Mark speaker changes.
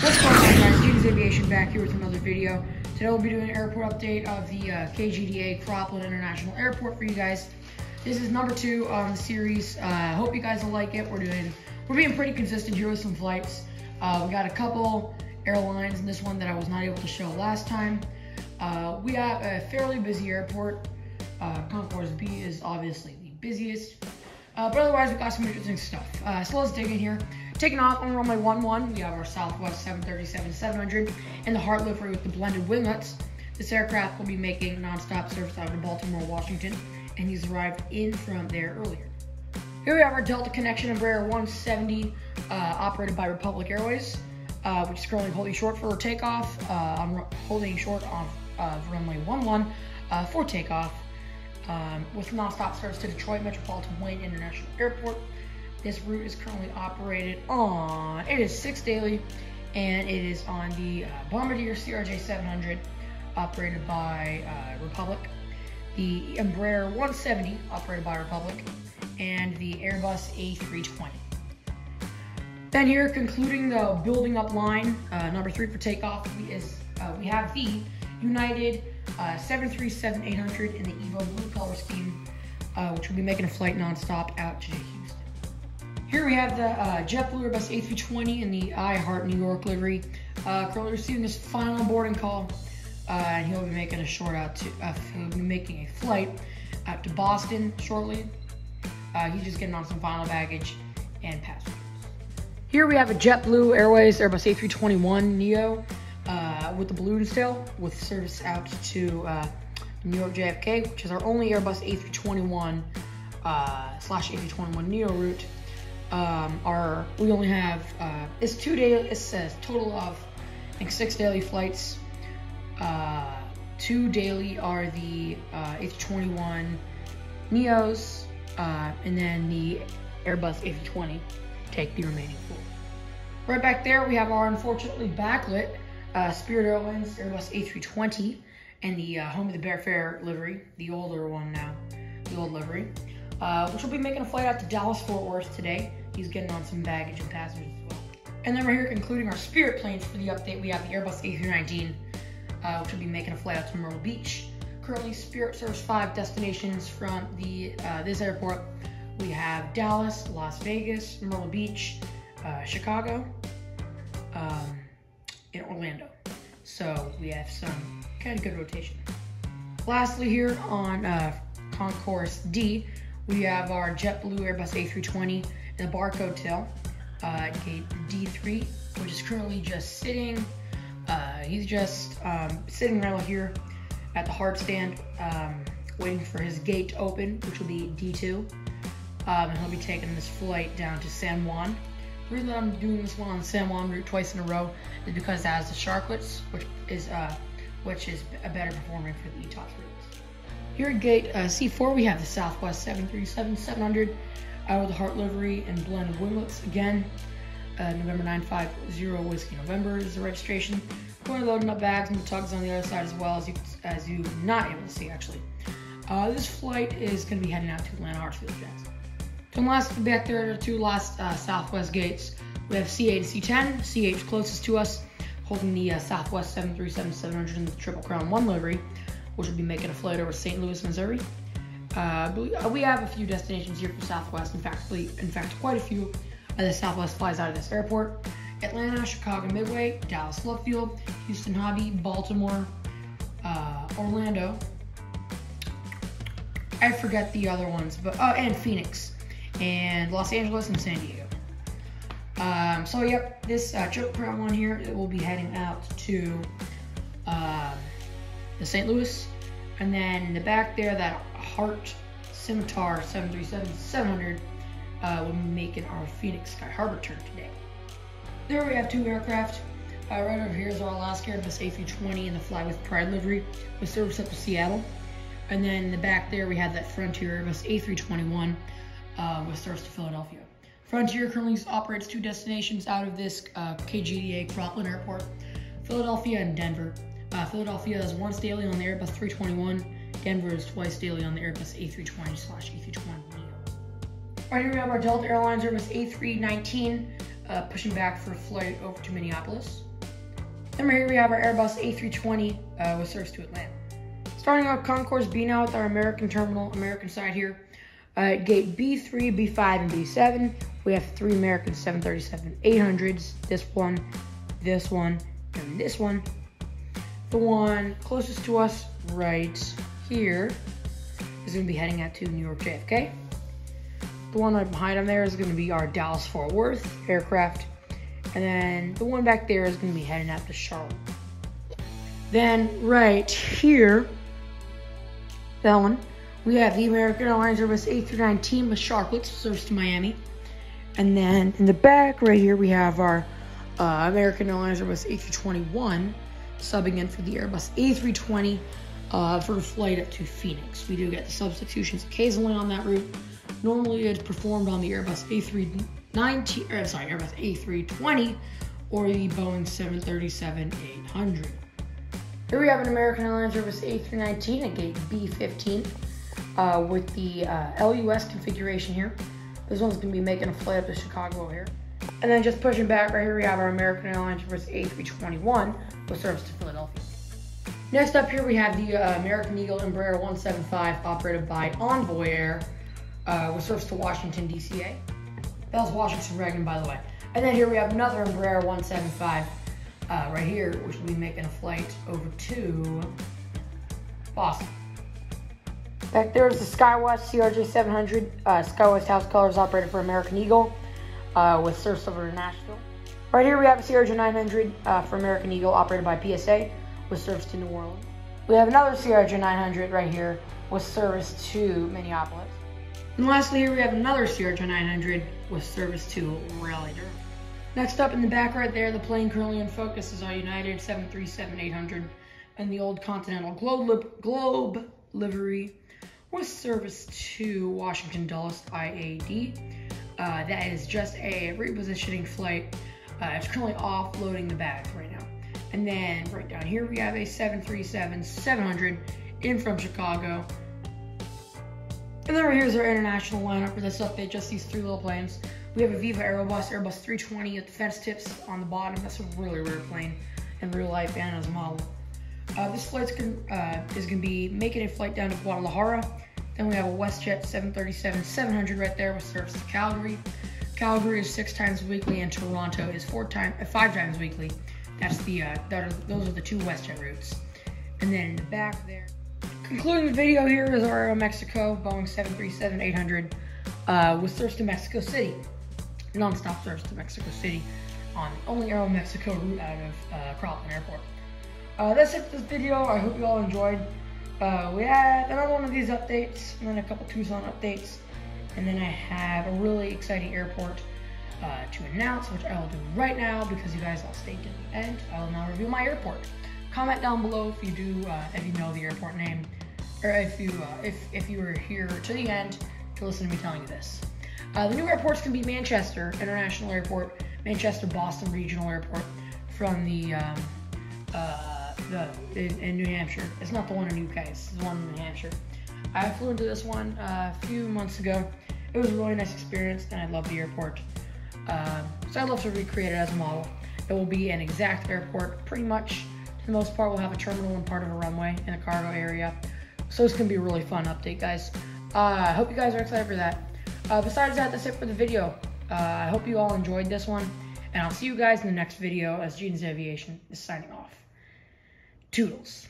Speaker 1: What's going on guys, Genius Aviation back here with another video. Today we'll be doing an airport update of the uh, KGDA Croplin International Airport for you guys. This is number two on the series. I uh, hope you guys will like it. We're doing, we're being pretty consistent here with some flights. Uh, we got a couple airlines in this one that I was not able to show last time. Uh, we have a fairly busy airport. Uh, Concourse B is obviously the busiest. Uh, but otherwise, we got some interesting stuff. So let's dig in here. Taking off on runway 11, we have our Southwest 737-700 and the Heart livery with the blended winglets. This aircraft will be making nonstop service out of Baltimore, Washington, and he's arrived in from there earlier. Here we have our Delta Connection Embraer 170, uh, operated by Republic Airways, uh, which is currently holding short for takeoff. Uh, I'm holding short on runway 11 uh, for takeoff um, with nonstop service to Detroit Metropolitan Wayne International Airport. This route is currently operated on, it is six daily, and it is on the uh, Bombardier CRJ 700, operated by uh, Republic, the Embraer 170, operated by Republic, and the Airbus A320. Then here, concluding the building up line, uh, number three for takeoff, is uh, we have the United uh, 737-800 in the Evo blue color scheme, uh, which will be making a flight nonstop out to Houston. Here we have the uh, JetBlue Airbus A320 in the I Heart New York livery. Uh, currently receiving his final boarding call, uh, and he'll be making a short out to, uh, he'll be making a flight out to Boston shortly. Uh, he's just getting on some final baggage and passengers. Here we have a JetBlue Airways Airbus A321 Neo uh, with the balloon tail with service out to uh, New York JFK, which is our only Airbus A321 uh, slash A321 Neo route. Um, our we only have uh, it's two daily. It says total of I think six daily flights. Uh, two daily are the uh, A321 Neos, uh, and then the Airbus A320 take the remaining four. Right back there, we have our unfortunately backlit uh, Spirit Airlines Airbus A320 and the uh, Home of the Bare Fare livery, the older one now, the old livery, uh, which will be making a flight out to Dallas Fort Worth today. He's getting on some baggage and passengers as well. And then we're here concluding our Spirit planes for the update. We have the Airbus A319, uh, which will be making a flight out to Myrtle Beach. Currently, Spirit serves five destinations from the uh, this airport. We have Dallas, Las Vegas, Myrtle Beach, uh, Chicago. Um, in Orlando. So we have some kind of good rotation. Lastly, here on uh, Concourse D, we have our JetBlue Airbus A320 in the barcode tail, uh, gate D3, which is currently just sitting. Uh, he's just um, sitting right here at the hard stand, um, waiting for his gate to open, which will be D2. Um, and he'll be taking this flight down to San Juan the reason I'm doing this one on San Juan route twice in a row is because it has the Sharklets, which is uh, which is a better performing for the ETOPS routes. Here at gate uh, C4, we have the Southwest 737-700 out of the Heart livery and blended winglets again. Uh, November 950 Whiskey November is the registration. We're loading up bags and the tugs on the other side as well as you as you not able to see actually. Uh, this flight is going to be heading out to Atlanta Hartsfield Jackson. And last back there are two last uh, Southwest gates. We have C8 and C10. C8 closest to us, holding the uh, Southwest 737-700 in the Triple Crown 1 livery, which will be making a flight over St. Louis, Missouri. Uh, we have a few destinations here for Southwest. In fact, we, in fact, quite a few. Uh, the Southwest flies out of this airport. Atlanta, Chicago Midway, Dallas Love Field, Houston Hobby, Baltimore, uh, Orlando. I forget the other ones, but oh, and Phoenix and Los Angeles and San Diego. Um, so yep, this uh, Triple Crown one here, it will be heading out to uh, the St. Louis, and then in the back there, that Heart Scimitar 737-700 uh, will be making our Phoenix Sky Harbor turn today. There we have two aircraft. Uh, right over here is our Alaska Airbus A320 and the Fly with Pride livery with service up to Seattle. And then in the back there, we have that Frontier Airbus A321 uh, with service to Philadelphia. Frontier currently operates two destinations out of this uh, KGDA Croplin Airport, Philadelphia and Denver. Uh, Philadelphia is once daily on the Airbus 321. Denver is twice daily on the Airbus A320 slash A320 Neo. Right here we have our Delta Airlines Airbus A319 uh, pushing back for a flight over to Minneapolis. Then right here we have our Airbus A320 uh, with service to Atlanta. Starting out Concourse B now with our American terminal, American side here. Uh, gate B3, B5, and B7. We have three American 737-800s. This one, this one, and this one. The one closest to us right here is going to be heading out to New York JFK. The one right behind him there is going to be our Dallas Fort Worth aircraft. And then the one back there is going to be heading out to Charlotte. Then right here, that one, we have the American Airlines Airbus A319 with Charlotte, serves to Miami. And then in the back right here, we have our uh, American Airlines Airbus A321 subbing in for the Airbus A320 uh, for a flight up to Phoenix. We do get the substitutions occasionally on that route. Normally, it's performed on the Airbus A319, or sorry, Airbus A320 or the Boeing 737-800. Here we have an American Airlines Airbus A319 at gate B15 uh, with the uh, LUS configuration here. This one's to be making a flight up to Chicago here. And then just pushing back right here, we have our American Airlines Airbus A321 with service to Philadelphia. Next up here, we have the uh, American Eagle Embraer 175 operated by Envoy Air uh, with service to Washington, DCA. That was Washington Reagan, by the way. And then here we have another Embraer 175 uh, right here, which will be making a flight over to Boston. Back there is the SkyWest CRJ 700 uh, SkyWest House Colors operated for American Eagle uh, with over to Nashville. Right here we have a CRJ 900 uh, for American Eagle operated by PSA with service to New Orleans. We have another CRJ 900 right here with service to Minneapolis. And lastly here we have another CRJ 900 with service to Raleigh, Durham. Next up in the back right there, the plane currently in focus is our United 737-800 and the old Continental Globe, Globe livery with service to Washington Dulles IAD. Uh, that is just a repositioning flight. Uh, it's currently offloading the bags right now. And then right down here we have a 737-700 in from Chicago. And then right here is our international lineup for this update, just these three little planes. We have a Viva Aerobus, Airbus 320 with defense tips on the bottom. That's a really rare plane in real life and as a model. Uh, this flight uh, is going to be making a flight down to Guadalajara. Then we have a WestJet 737-700 right there with service to Calgary. Calgary is six times weekly, and Toronto is four times, uh, five times weekly. That's the uh, that are, those are the two WestJet routes. And then in the back there, concluding the video here is our Mexico Boeing 737-800 uh, with service to Mexico City, non-stop service to Mexico City on the only Aero Mexico route out of uh, Airport. Uh, that's it for this video. I hope you all enjoyed. Uh, we had another one of these updates, and then a couple Tucson updates, and then I have a really exciting airport uh, to announce, which I will do right now because you guys all stayed to the end. I will now review my airport. Comment down below if you do, uh, if you know the airport name, or if you uh, if if you were here to the end to listen to me telling you this. Uh, the new airport's gonna be Manchester International Airport, Manchester Boston Regional Airport, from the um, the in, in, New Hampshire. It's not the one in UK. It's the one in New Hampshire. I flew into this one uh, a few months ago. It was a really nice experience, and I love the airport. Uh, so I'd love to recreate it as a model. It will be an exact airport, pretty much. For the most part, we'll have a terminal and part of a runway in a cargo area. So it's gonna be a really fun update, guys. Uh, I hope you guys are excited for that. Uh, besides that, that's it for the video. Uh, I hope you all enjoyed this one, and I'll see you guys in the next video as Gene's Aviation is signing off. Toodles.